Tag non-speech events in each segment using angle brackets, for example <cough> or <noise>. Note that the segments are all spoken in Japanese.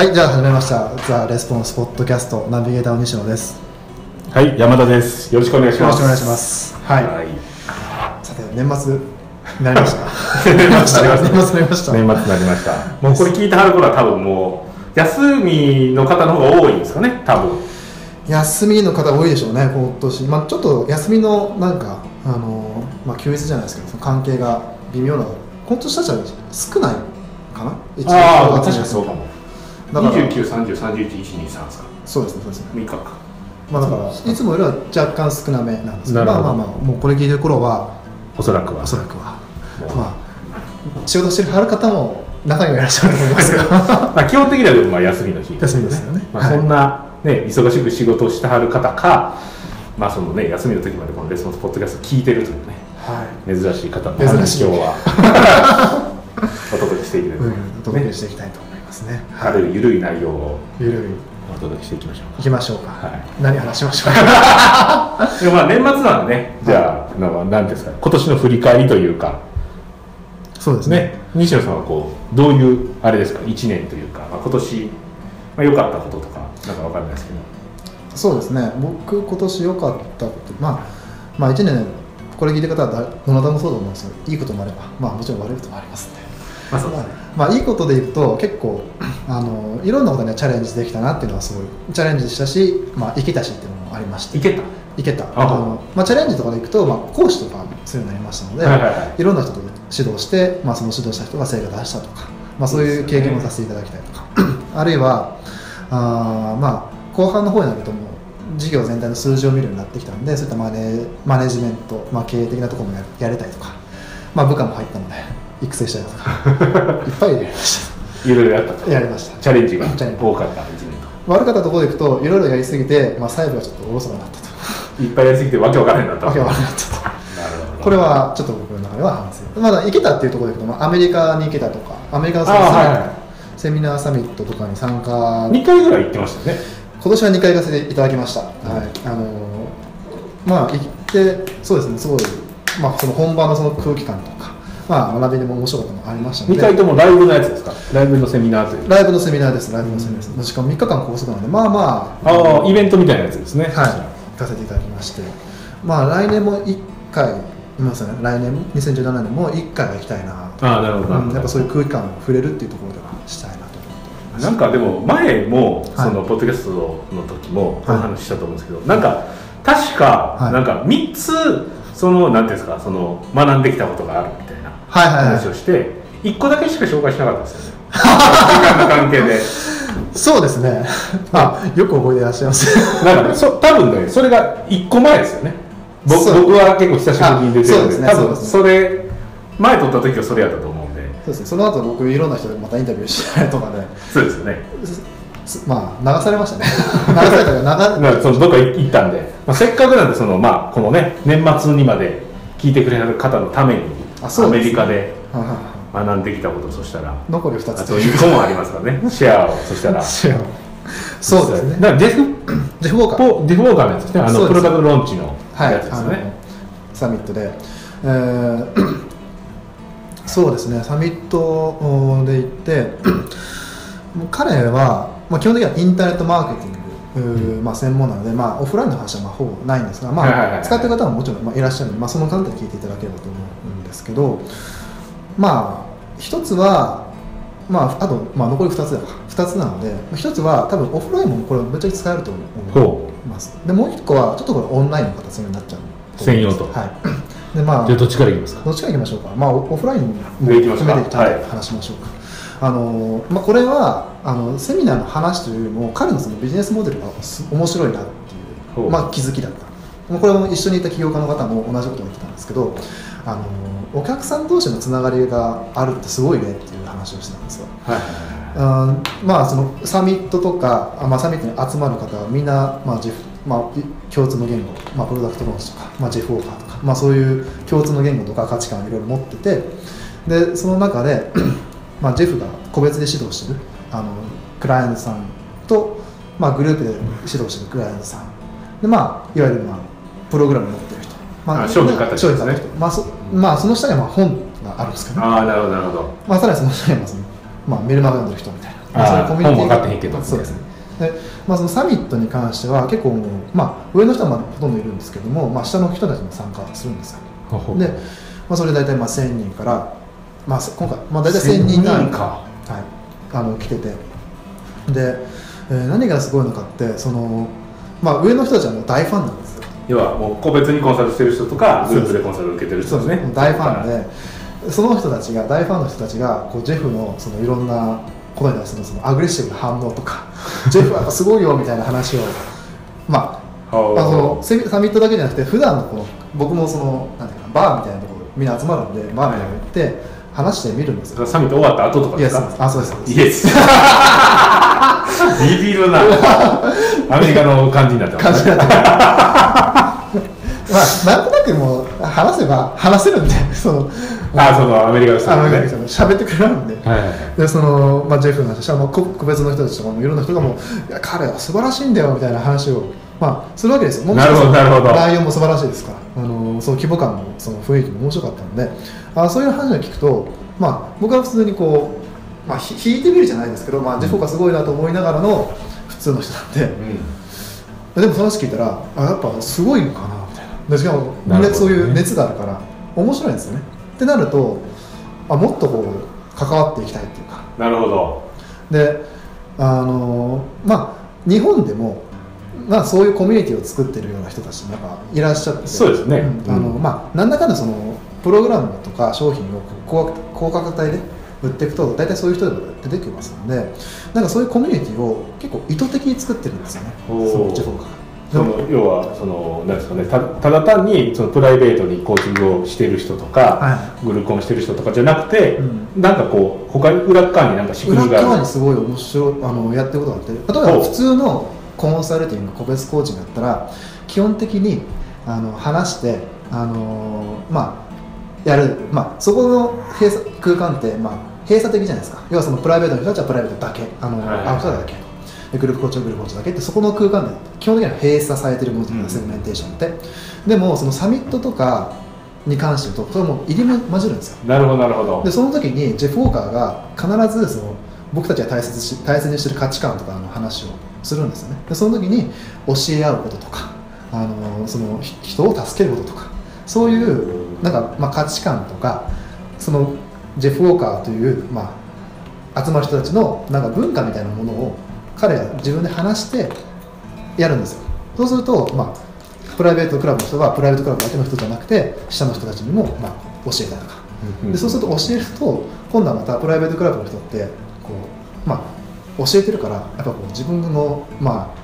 はい、じゃあ始めました。ザ・レスポンスポッドキャストナビゲーターの西野です。はい、山田です。よろしくお願いします。よろしくお願いします。はい。はい。さて、年末になりました。<laughs> なりました。年末になりました。年末になりました。もうこれ聞いてはる頃は多分もう休みの方の方が多いんですかね、多分。休みの方多いでしょうね、今年。まあちょっと休みのなんか、あの、まあ休日じゃないですけど、その関係が微妙な、今年たちは少ないかな？一応ああ、確かにそうかも。だから。29、30、31、1、2、3ですか？そうですね、そうですね。3日か。まあだから、いつもよりは若干少なめなんですけど、まあまあまあ、もうこれ聞いてる頃は、おそらくは。おそらくは。まあ、仕事してるはる方も中にはいらっしゃると思いますが。<laughs> まあ基本的にはでもまあ休みの日、休みですよね。まあ、そんな、ね、忙しく仕事をしてはる方か、まあそのね、休みの時までこのレスポンスポッドキャスト聞いてるというね、はい、珍しい方も珍しい。今日は。<laughs> お届けしていければうん、お届けねしていきたいと。思いますね。軽い。緩い内容をゆるい。お届けしていきましょう行きましょうか。はい。何話しましょうか。<laughs> まあ年末なんでね、じゃあ、なんかなんですか、今年の振り返りというか、そうですね。ね、西野さんはこう、どういう、あれですか、1年というか、まあ、今年、まあ、良かったこととか、なんかわかんないですけど、そうですね。僕今年良かったこと、まあまあ一年これ聞いてる方は誰どなたもそうだと思うんですけど、いいこともあれば、まあもちろん悪いこともありますんで。まあそうですね、まあいいことで言うと結構あのいろんなことにはチャレンジできたなっていうのはすごい。チャレンジしたし、まあ、いけたしっていうのもありまして。いけた？いけた。ああ。の、まあ、チャレンジとかでいくと、まあ、講師とかそういうのになりましたので、はいはいはい。いろんな人と指導して、まあ、その指導した人が成果出したとか、まあ、そういう経験をさせていただきたいとか、あるいはあー、まあ、後半の方になるともう事業全体の数字を見るようになってきたのでそういったマネマネジメント、まあ、経営的なところもややれたりとか、まあ、部下も入ったので育成したりとかいっぱいやりましいろいろやった。やりましたチャレンジが多かった1年悪かったところでいくといろいろやりすぎて、まあ、細部がちょっとおろそかになったとと。いっぱいやりすぎてわけわからへんなった。わけわかなんるなかったと。ほど。これはちょっと僕の中では反省まだ行けたっていうところでいくと、まあ、アメリカに行けたとかアメリカのサミットはいはいセミナーサミットとかに参加2回ぐらい行ってましたよね。今年は2回行かせていただきました、はいあのーまあ行ってそうですねすごい、まあ、その本番のその空気感とか、まあ、学びでも面白いこともありましたの2で回ともライブのやつですか？ライブのセミナーという。ライブのセミナーですライブのセミナーです、しかも3日間拘束なのでまあまあああ、イベントみたいなやつですね。はい、行かせていただきまして、まあ来年も1回、いますね、来年、2017年も1回は行きたいな。と、ああ、なるほど。うんやっぱそういう空気感を触れるっていうところではしたいなと。なんかでも前もはい。そのポッドキャストの時もこはい。の話したと思うんですけど、なんか確かはい。なんか3つそのなんていうんですかその学んできたことがあるみたいなはいはいはい。話をして1個だけしか紹介しなかったですよね。時間の関係で。そうですね、あよく覚えていらっしゃいます。なんかねそ多分ねそれが1個前ですよね。ぼそう僕は結構久しぶりに出てるんでですね多分それ前撮った時はそれやったと思うんで。そうですね、その後僕、いろんな人でまたインタビューしたりとかで、そうですよね。すまあ、流されましたね、流されたけど、流なんかそのどっか行ったんで、まあ、せっかくなんでその、まあ、このね年末にまで聞いてくれる方のためにアメリカではいはいはい。学んできたことそしたら。残り2あつと1個もありますからね。<laughs> シェアを。そしたら。シェアを。そうですね、だからジェフジェフ・ウォーカー。ポディフォーカーのやつですね。あのプロダクトローンチのはい、やつですよね、あのサミットで、えー <clears throat> そうですね、サミットで行って、<clears throat> 彼は、まあ、基本的にはインターネットマーケティング、うーまあ、専門なので、まあ、オフラインの話はまあほぼないんですが、まあ、はいはいはいはい。使ってる方ももちろんまあいらっしゃるので、まあ、その観点で聞いていただければと思う。んですけど、まあ、一つは、まあ、あと、まあ、残り2つだ2つなので、一つは多分オフラインもこれめっちゃ使えると思いほます。でもう一個は、ちょっとこれオンラインの形になっちゃう。専用と。はい。で、まあじゃあ、どっちからいきますか？どっちからいきましょうか？まあ、オオフラインも含めてちと話しましょうか。あのまあ、これはあのセミナーの話というよりも彼のそのビジネスモデルがす面白いなっていう、まあ、気づきだったこれも一緒にいた起業家の方も同じことを言ってたんですけどあのお客さん同士のつながりがあるってすごいねっていう話をしてたんですよ。はいまあそのサミットとか、あまあ、サミットに集まる方はみんな、まあジェフまあ、い共通の言語、まあ、プロダクトローンチとか、まあ、ジェフ・ウォーカーとか、まあ、そういう共通の言語とか価値観をいろいろ持っててでその中で、<clears throat> まあ、ジェフが個別で指導してるあのクライアントさんと、まあ、グループで指導してるクライアントさん。で、まあ、いわゆる、まあ、プログラムを持ってる人、まあ商品買った人ですね。まあそまあ、その下にはまあ本があるんですけど、ああなるほどなるほど。まあ、さらにその下にはまあその、まあ、メルマガ読んでる人みたいな。まあそういうコミュニティ本分かってへんけどそうですね。で、まあ、そのサミットに関しては結構まあ、上の人はまあほとんどいるんですけども、まあ、下の人たちも参加するんですよ。で、まあ、それ大体まあ1000人から、まあ、今回、まあ、大体1000人単位1000人か。はい、あの来てて。で、えー何がすごいのかってその、まあ、上の人たちはもう大ファンなんですよ要はもう個別にコンサルしてる人とかグループでコンサル受けてる人。ですね。大ファンでその人たちが大ファンの人たちがこうジェフのそのいろんなことに対してのそのアグレッシブな反応とか <laughs> ジェフはすごいよみたいな話をまああ。のサミットだけじゃなくて普段のこの僕もそのなんていうかなバーみたいなところみんな集まるんでバーみたいなの行って話してみるんですよ、サミット終わった後とかですか？あそうです。イエスビビるな。<laughs> アメリカの感じになってますね。感じになってまあなんとなくもう話せば話せるんでそのあそのアメリカの人あのね喋ってくれるんで。はいはいはい。でその、まあ、ジェフの話はもう個個別の人たちとかもいろんな人がもういや彼は素晴らしいんだよみたいな話を、まあ、するわけですよ。なるほどなるほど。内容も素晴らしいですから。あのその規模感もその雰囲気も面白かったので。あそういう話を聞くと、まあ、僕は普通にこう、まあ、ひ引いてみるじゃないですけど、まあ、ジェフがすごいなと思いながらの普通の人なんで、でもその話聞いたらあやっぱすごいのかなでしかもみんなそういう熱があるから面白いんですよね。ってなるとあもっとこう関わっていきたいっていうか。なるほど。であのまあ日本でもまあ、そういうコミュニティを作ってるような人たちもやっぱいらっしゃって。そうですね。うん。あのうんまあ、なんだかんだそのプログラムとか商品を高高価格帯で売っていくと大体そういう人でも出てきますのでなんかそういうコミュニティを結構意図的に作ってるんですよね。その地方がその要はそのなんですかねたただ単にそのプライベートにコーチングをしてる人とか、はグルコンしてる人とかじゃなくて、うん。なんかこう他に裏側になんか仕組裏みがある。側にすごい面白いあのやってることがあって例えば普通のコンサルティング個別コーチングだったら基本的にあの話してあのまあやる、まあ、そこの閉鎖空間って、まあ、閉鎖的じゃないですか。要はそのプライベートの人たちはプライベートだけ。あの、はいあの人だけ。でグループコーチはグループコーチだけってそこの空間で基本的には閉鎖されてるものじゃないセグメンテーションって。でもそのサミットとかに関して言うとそれはもう入り混じるんですよ。なるほどなるほど。でその時にジェフ・ウォーカーが必ずその僕たちが大切し大切にしてる価値観とかの話をするんですよね。でその時に教え合うこととかあのそのひ人を助けることとかそういうなんか、まあ、価値観とかそのジェフ・ウォーカーという、まあ、集まる人たちのなんか文化みたいなものを彼が自分で話してやるんですよ。そうすると、まあ、プライベートクラブの人はプライベートクラブだけの人じゃなくて下の人たちにも、まあ、教えたりとかでそうすると教えると今度はまたプライベートクラブの人ってこう、まあ、教えてるからやっぱこう自分の、ま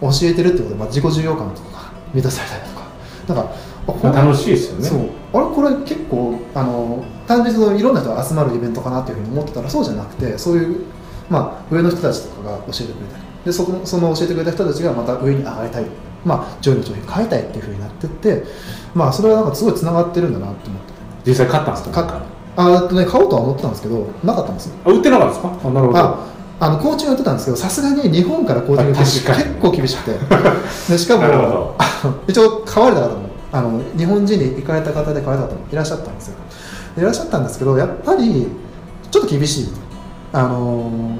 あ、教えてるってことで、まあ、自己重要感とか満たされたりとか。なんかあこれまあ楽しいですよね。そう。あれこれ結構あの単純にいろんな人が集まるイベントかなっていうふうに思ってたらそうじゃなくてそういう、まあ、上の人たちとかが教えてくれたり。でそこその教えてくれた人たちがまた上に上がりたい、まあ、上位の商品変えたいっていうふうになってって、まあ、それはなんかすごいつながってるんだなって思って。実際買ったんですか？かあとね買おうとは思ってたんですけどなかったんですよ。あ売ってなかったんですか？あなるほど。ああのコーチングやってたんですけどさすがに日本からコーチングやって結構厳しくて。<laughs> でしかも <laughs> 一応買われた方もあの日本人で行かれた方で買われた方もいらっしゃったんですよ。でいらっしゃったんですけどやっぱりちょっと厳しいあの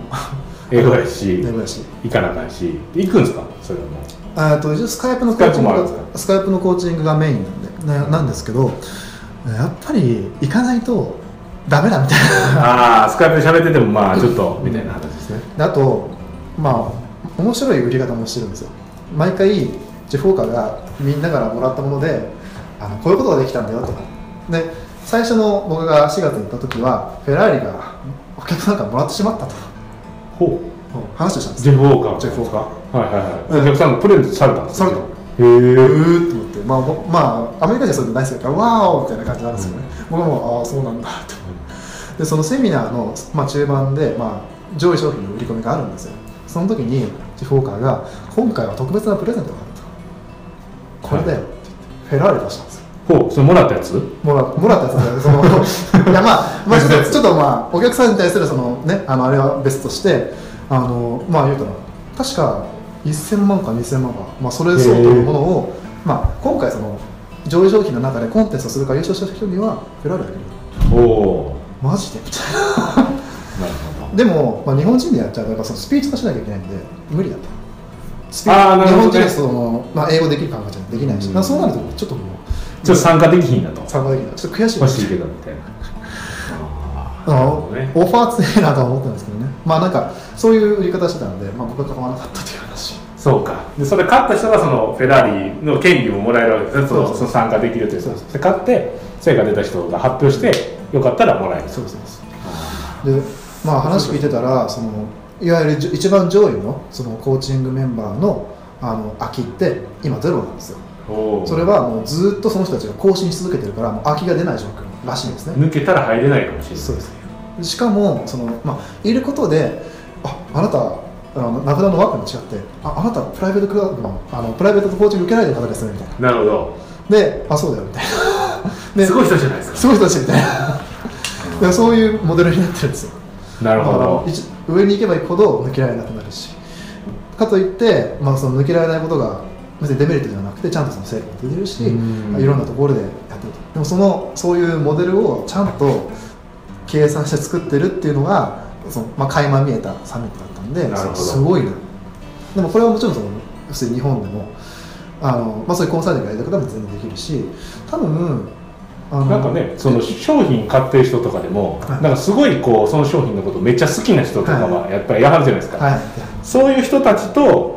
英語やし英語やし行かなあかんし。行くんですか？それはもう。あと一応スカイプのコーチングがスカイプのコーチングがメインなんで。ななんですけどやっぱり行かないとダメだみたいな。ああスカイプで喋っててもまあ <laughs> ちょっとみたいな話ですね。であとまあ面白い売り方もしてるんですよ。毎回ジェフ・ウォーカーがみんなからもらったものであのこういうことができたんだよとか。で最初の僕が4月に行った時はフェラーリがお客さんからもらってしまったと。ほ話をしたんです。ジェフ・ウォーカージェフウォーカーはいはいはい。お客さんがプレゼントされたんですされたへうえーって思って、まあ、もまあアメリカじゃそういうのないですからわーおみたいな感じなんですよね、僕もああそうなんだって。でそのセミナーの、まあ、中盤で、まあ、上位商品の売り込みがあるんですよ。その時にジェフ・ウォーカーが今回は特別なプレゼントがあると。これだよって言ってフェラーリ出したんですよほうそれもらったやつ？もらもらったやつでその <laughs> いやまあ、まあ、ちょっとちょっとまあお客さんに対するそのねあのあれは別としてあのまあ言うたら確か1000万か2000万か、まあ、それ相当のものを、まあ、今回その上位商品の中でコンテストするから優勝した人にはフェラーリあげるおおマジで？みたいな。るほなでも、まあ、日本人でやっちゃうとやっぱそのスピーチ化しなきゃいけないんで無理だと。スピあーなるほどね。日本人でその、まあ、英語できる感覚じゃできないし、うん。まあそうなるとちょっともうちょっと参加できひんだと。参加できな。いちょっと悔しい。欲しいけどみたいな。あね。オファー強いなとは思ったんですけどね。まあなんかそういう売り方してたので、まあ、僕は構わなかったという話。そうか。でそれ買った人がそのフェラーリの権利ももらえるわけですね。そのそうそう。その参加できるというそうそうで買って成果出た人が発表してよかったらもらえる。そうですそう。ですでまあ話聞いてたらそのいわゆるじ一番上位のそのコーチングメンバーのあの空きって今ゼロなんですよそれはもうずっとその人たちが更新し続けてるからもう空きが出ない状況らしいんですね。抜けたら入れないかもしれない。そうです。しかもその、まあ、いることでああなたあの名札の枠に違ってああなたプライベートクラブのあのプライベートコーチング受けられてる方ですねみたいな。なるほど。であそうだよみたいな。<laughs> ですごい人じゃないですか。すごい人たちみたいな。<laughs> でそういうモデルになってるんですよ。なるほど。一上に行けば行くほど抜けられなくなるし。かといって、まあ、その抜けられないことが別にデメリットではなくてちゃんとその成果が出てるしうんいろんなところでやってると。でもそのそういうモデルをちゃんと計算して作ってるっていうのがその、まあ、垣間見えたサミットだったんですごいな。でもこれはもちろんその普通に日本でもあの、まあ、そういうコンサルティングやりたい方も全然できるし多分なんかねその商品買ってる人とかでもはい。なんかすごいこうその商品のことめっちゃ好きな人とかはやっぱりやはるじゃないですか、はい。そういう人たちと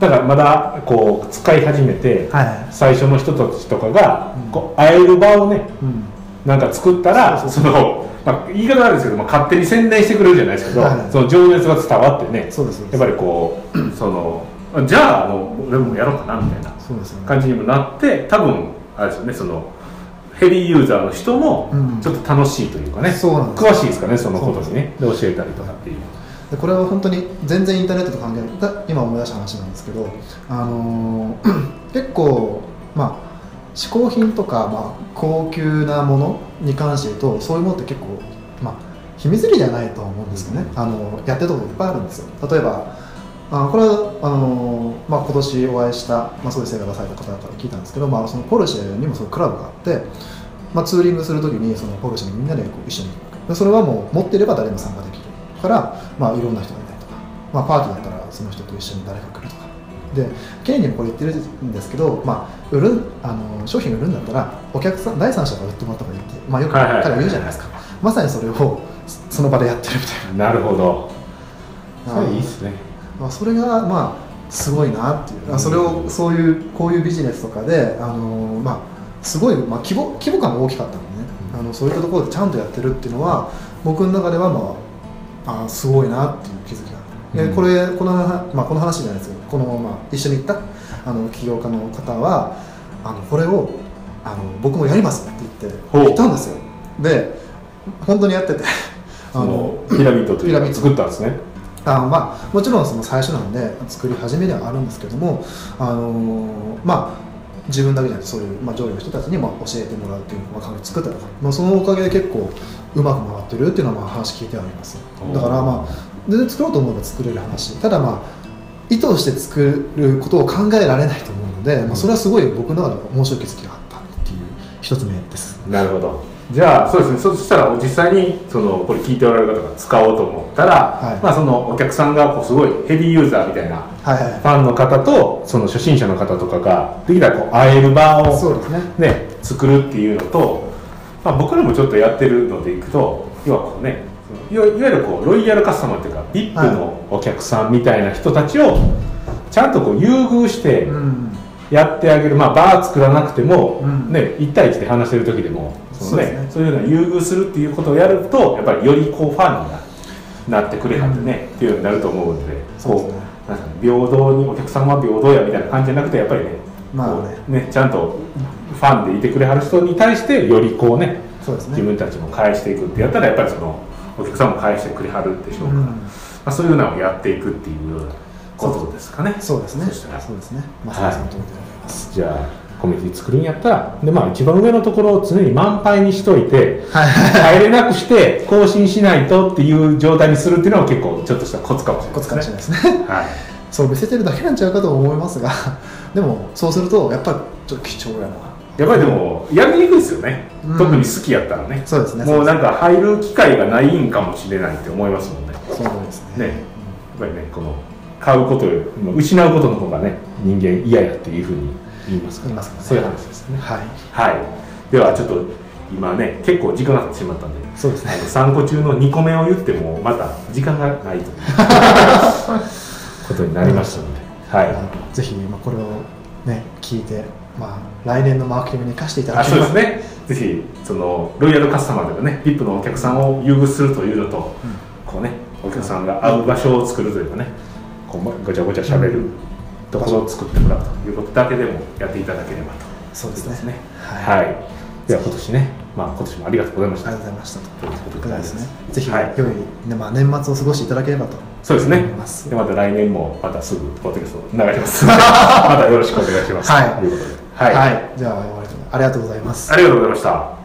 だからまだこう使い始めて、はい。最初の人たちとかがうん。こう会える場をねうん。なんか作ったらその、まあ、言い方なんですけど、まあ、勝手に宣伝してくれるじゃないですけど、はいその情熱が伝わってねやっぱりこうそのじゃあもう俺もやろうかなみたいな感じにもなって多分あれですよねそのヘビーユーザーの人もうん。ちょっと楽しいというかね、詳しいですかねそのことにねで教えたりとかっていうでこれは本当に全然インターネットと関係ない。だ今思い出した話なんですけど、あのー <clears throat> 結構まあ嗜好品とか、まあ、高級なものに関して言うとそういうものって結構、まあ、秘密裏じゃないとは思うんですよね、あのやってるところいっぱいあるんですよ。例えばあこれはあの、まあ、今年お会いした、まあ、そういう成果出された方から聞いたんですけど、まあ、そのポルシェにもそのクラブがあって、まあ、ツーリングするときにそのポルシェにみんなでこう一緒に行く。でそれはもう持っていれば誰でも参加できるから、まあ、いろんな人がいたりとか、まあ、パーティーだったらその人と一緒に誰か来るとか。でケニーにもこれ言ってるんですけど、まあ、売るあの商品売るんだったらお客さん第三者が売ってもらった方がいいって、まあ、よくはいはいはい彼は言うじゃないですか、まさにそれをそその場でやってるみたいな。るほど。なそれいいっすね。まあ、それがまあすごいなっていう、あそれをそういうこういうビジネスとかで、あのまあ、すごい、まあ、規模規模感が大きかったのでね、あのそういったところでちゃんとやってるっていうのは僕の中では、まあ、あすごいなっていう気づきがあった、うん。でこれこの,、まあ、この話じゃないですけどこの、まあ、一緒に行ったあの起業家の方はあのこれをあの僕もやりますって言ってほう。言ったんですよ。で本当にやっててあ <laughs> そのピラミッドというか作ったんですね。あまあ、もちろんその最初なんで作り始めではあるんですけども、あのーまあ、自分だけじゃなくてそういう、まあ、上位の人たちにまあ教えてもらうっていう、まあ、環境を作ったとか、まあ、そのおかげで結構うまく回ってるっていうのはまあ話聞いてはいます。だからまあ全然作ろうと思えば作れる話。ただまあ意図して作ることを考えられないと思うので、まあ、それはすごい僕の中で面白い気づきがあったっていう一つ目です。なるほど。じゃあそうですね。そしたら実際にそのこれ聞いておられる方が使おうと思ったら、はい。まあ、そのお客さんがこうすごいヘビーユーザーみたいなファンの方とその初心者の方とかができたらこう会える場をね。ね、作るっていうのと、まあ、僕らもちょっとやってるのでいくと要はこうねいわいわゆるこうロイヤルカスタマーっていうか VIP のお客さんみたいな人たちをちゃんとこう優遇してうん。やってあげる、まあ、バー作らなくても、うん。ね、1対1で話してる時でもその、ねそうですね。そういうのを優遇するっていうことをやるとやっぱりよりこうファンにななってくれはってね、っていうようになると思うのでそうですね。こうなんかね平等にお客さんは平等やみたいな感じじゃなくてやっぱりね,、まあねこうね。ちゃんとファンでいてくれはる人に対してよりこうねそうですね。自分たちも返していくってやったらやっぱりそのお客さんも返してくれはるでしょうから、うん。まあ、そういうのをやっていくっていうようなことですかね。そうですね。そうですね。まさにその通りでございじゃあコミュニティ作るんやったらで、まあ、一番上のところを常に満杯にしといてはい入れなくして更新しないとっていう状態にするっていうのは結構ちょっとしたコツかもしれないコツかもしれないいですね。はい。そう見せてるだけなんちゃうかと思いますが <laughs> でもそうするとやっぱりちょっと貴重やな。やっぱりでもやりにくいですよね、うん。特に好きやったらね。そうですね。もうなんか入る機会がないんかもしれないって思いますもんね。そうですね。ね。やっぱりねこの買うことよりも失うことの方がね人間嫌やっていうふうに言いますかますからね。そういう話ですね。はい。はい。ではちょっと今ね結構時間が経ってしまったんでそうですね。あの3個中の2個目を言ってもまた時間がないという <laughs> ことになりましたので、はい。ぜひまあこれをね聞いてまあ来年のマーケティングに生かしていただあければ。そうですね。ぜひそのロイヤルカスタマーとかね VIP のお客さんを優遇するというのと、こうねお客さんが会う場所を作るというかねこうまごちゃごちゃしゃべるところを作ってもらうということだけでもやっていただければと。そうですね。は、はい。いはい、では今年ねまあ今年もありがとうございました。ありがとうございました。とということですね。ぜひはい。良い、ねまあ、年末を過ごしていただければとそうですね。でまた来年もまたすぐポッドキャストを流します <laughs> またよろしくお願いします。はい。ということで。はい、はい、じゃあありがとうございます。ありがとうございました